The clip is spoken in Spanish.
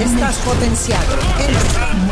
Estás potenciado.